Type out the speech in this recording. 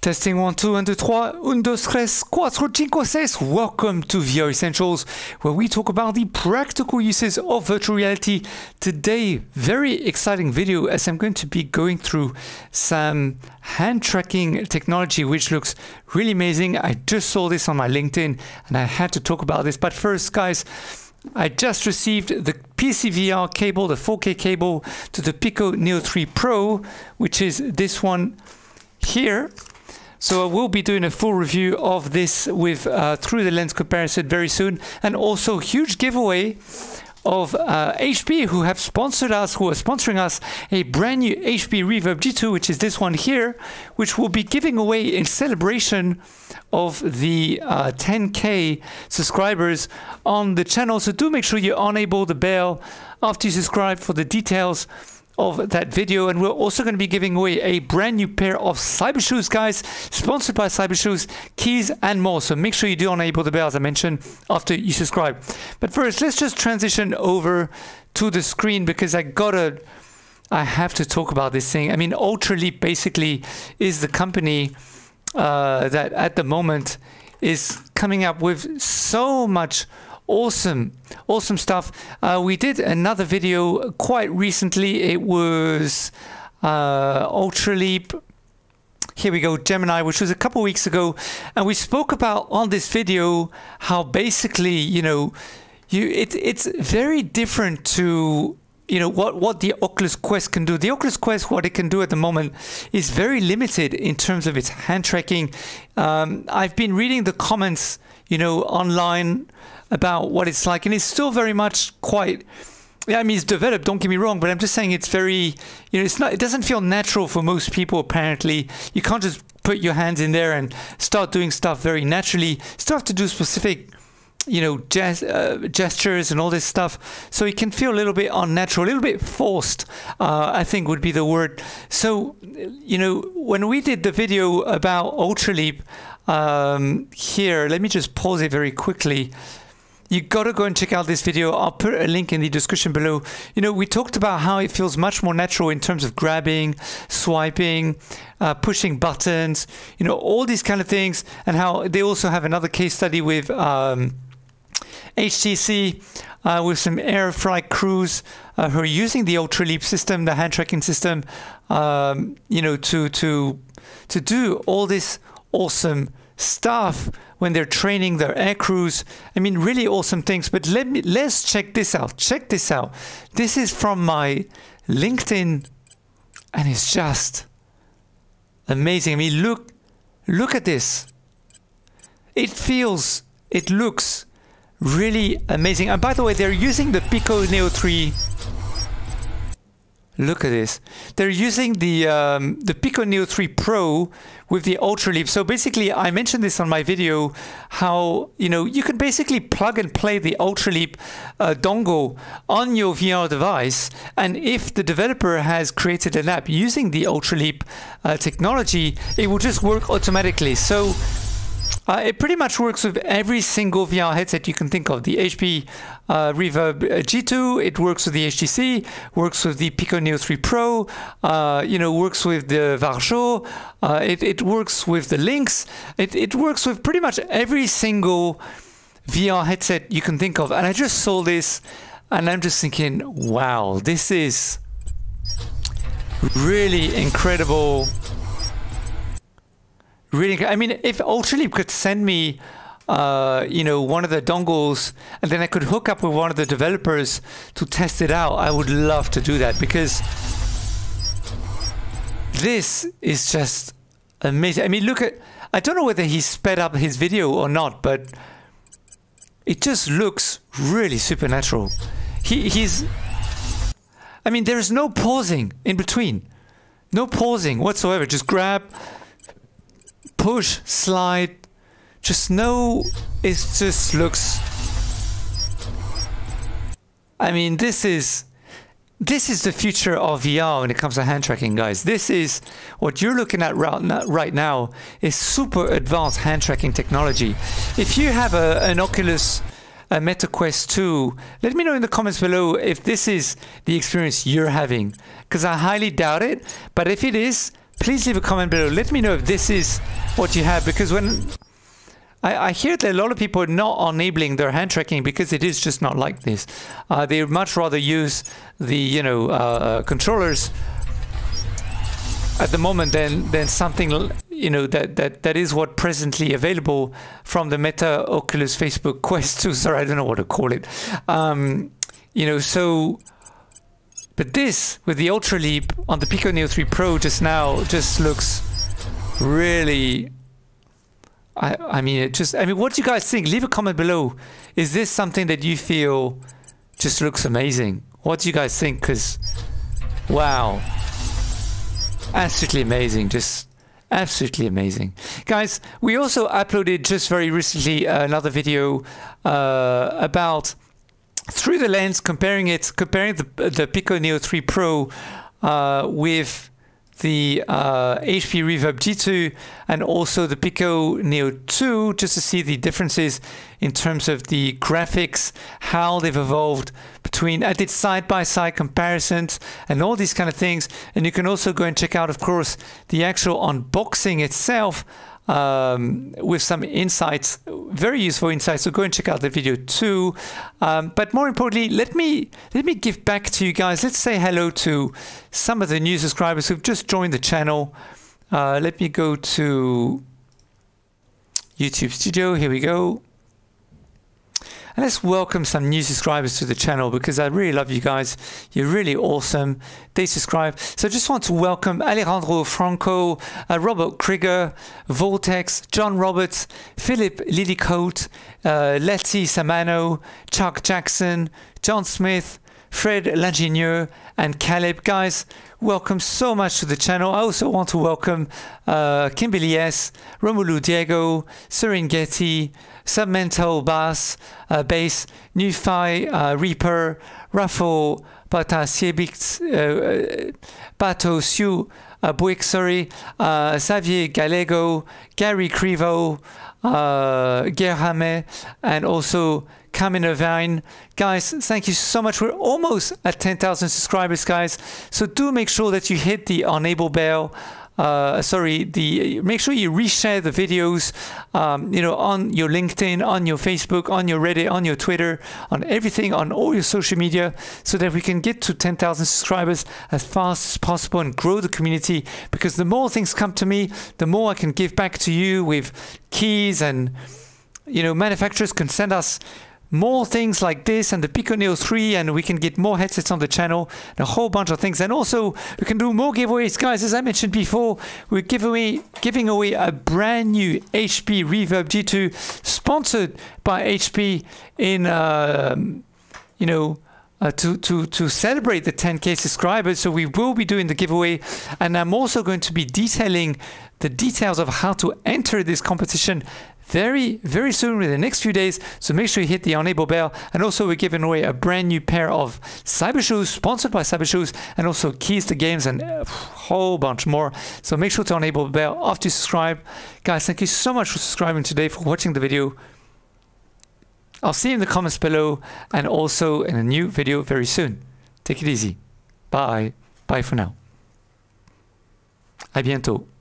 Testing 1, 2, 1, 2, 3, 1, 2, 3, 4, 5, 6. Welcome to VR Essentials, where we talk about the practical uses of virtual reality. Today, very exciting video as I'm going to be going through some hand tracking technology, which looks really amazing. I just saw this on my LinkedIn and I had to talk about this. But first, guys, I just received the PCVR cable, the 4K cable to the Pico Neo 3 Pro, which is this one here. So I will be doing a full review of this with uh, through the lens comparison very soon, and also huge giveaway of uh, HP who have sponsored us, who are sponsoring us a brand new HP Reverb G2, which is this one here, which we'll be giving away in celebration of the uh, 10k subscribers on the channel. So do make sure you enable the bell after you subscribe for the details of that video. And we're also going to be giving away a brand new pair of Cybershoes guys sponsored by Cybershoes keys and more. So make sure you do enable the bell as i mentioned after you subscribe. But first let's just transition over to the screen because i gotta i have to talk about this thing. I mean ultraleap basically is the company uh, that at the moment is coming up with so much awesome. Awesome stuff. Uh, we did another video quite recently. It was uh, ultraleap here we go gemini which was a couple weeks ago. And we spoke about on this video how basically you know you it, it's very different to you know what what the Oculus Quest can do. The Oculus Quest, what it can do at the moment, is very limited in terms of its hand tracking. Um, I've been reading the comments, you know, online about what it's like, and it's still very much quite. I mean, it's developed. Don't get me wrong, but I'm just saying it's very, you know, it's not. It doesn't feel natural for most people. Apparently, you can't just put your hands in there and start doing stuff very naturally. You Still have to do specific you know, gest- uh, gestures and all this stuff. So it can feel a little bit unnatural, a little bit forced, uh, I think would be the word. So, you know, when we did the video about Ultraleap um, here, let me just pause it very quickly. You gotta go and check out this video. I'll put a link in the description below. You know, we talked about how it feels much more natural in terms of grabbing, swiping, uh, pushing buttons, you know, all these kind of things, and how they also have another case study with. Um, HTC uh, with some Airfly crews uh, who are using the Ultraleap system, the hand tracking system, um, you know, to to to do all this awesome stuff when they're training their air crews. I mean, really awesome things. But let me let's check this out. Check this out. This is from my LinkedIn, and it's just amazing. I mean, look look at this. It feels, it looks really amazing. And by the way, they're using the Pico Neo 3. Look at this. They're using the um, the Pico Neo 3 Pro with the Ultraleap. So basically, I mentioned this on my video, how you know you can basically plug and play the Ultraleap uh, dongle on your VR device, and if the developer has created an app using the Ultraleap uh, technology, it will just work automatically. So uh, it pretty much works with every single VR headset you can think of. The HP uh, Reverb uh, G2, it works with the HTC, works with the Pico Neo 3 Pro, uh, you know, works with the Varjo, uh, it, it works with the Lynx, it, it works with pretty much every single VR headset you can think of. And I just saw this and I'm just thinking, wow, this is really incredible really i mean if ultraleap could send me uh, you know one of the dongles and then i could hook up with one of the developers to test it out i would love to do that because this is just amazing. I mean look at i don't know whether he sped up his video or not but it just looks really supernatural. He, he's i mean there's no pausing in between. No pausing whatsoever. Just grab push, slide, just know it just looks. I mean, this is this is the future of VR when it comes to hand tracking, guys. This is what you're looking at right now is super advanced hand tracking technology. If you have a, an Oculus a MetaQuest 2, let me know in the comments below if this is the experience you're having, because I highly doubt it. But if it is, please leave a comment below. Let me know if this is what you have because when I, I hear that a lot of people are not enabling their hand tracking because it is just not like this. Uh, they much rather use the you know uh, controllers at the moment than than something you know that that that is what presently available from the Meta Oculus Facebook Quest 2. Sorry, I don't know what to call it. Um, you know, so but this with the Ultraleap on the Pico Neo 3 Pro just now just looks really I, I mean, it just, I mean, what do you guys think? Leave a comment below. Is this something that you feel just looks amazing? What do you guys think? Because, wow. Absolutely amazing. Just absolutely amazing. Guys, we also uploaded just very recently another video uh, about through the lens, comparing it, comparing the, the Pico Neo 3 Pro uh, with the uh, HP Reverb G2 and also the Pico Neo 2 just to see the differences in terms of the graphics, how they've evolved between, I did side-by-side comparisons and all these kind of things. And you can also go and check out, of course, the actual unboxing itself um, with some insights, very useful insights. So go and check out the video too. Um, but more importantly, let me let me give back to you guys. Let's say hello to some of the new subscribers who've just joined the channel. Uh, let me go to YouTube Studio. Here we go. And let's welcome some new subscribers to the channel because I really love you guys. You're really awesome. They subscribe. So I just want to welcome Alejandro Franco, uh, Robert Krieger, Voltex, John Roberts, Philip Lillicoat, uh, Letty Samano, Chuck Jackson, John Smith, Fred L'Ingenieur, and Caleb. Guys, welcome so much to the channel. I also want to welcome uh, Kimberly S., Romulu Diego, Serengeti, Submental Bass, uh, Bass, Nufi, uh, Reaper, Raffle, Bata Siebix, uh, Bato Siu, uh, Buick, sorry, uh, Xavier Gallego, Gary Crivo, uh, Gerhame, and also Kamin Guys, thank you so much. We're almost at 10,000 subscribers, guys. So do make sure that you hit the enable bell. Uh, sorry, the make sure you reshare the videos, um, you know, on your LinkedIn, on your Facebook, on your Reddit, on your Twitter, on everything, on all your social media, so that we can get to 10,000 subscribers as fast as possible and grow the community. Because the more things come to me, the more I can give back to you with keys and, you know, manufacturers can send us more things like this and the Pico Neo 3 and we can get more headsets on the channel and a whole bunch of things. And also we can do more giveaways. Guys as I mentioned before we're giving away, giving away a brand new HP Reverb G2 sponsored by HP in um, you know uh, to, to, to celebrate the 10k subscribers. So we will be doing the giveaway. And I'm also going to be detailing the details of how to enter this competition very, very soon in the next few days. So make sure you hit the enable bell. And also we're giving away a brand new pair of Cybershoes sponsored by Cybershoes and also keys to games and a whole bunch more. So make sure to enable the bell after you subscribe. Guys, thank you so much for subscribing today, for watching the video. I'll see you in the comments below and also in a new video very soon. Take it easy. Bye. Bye for now. À bientôt.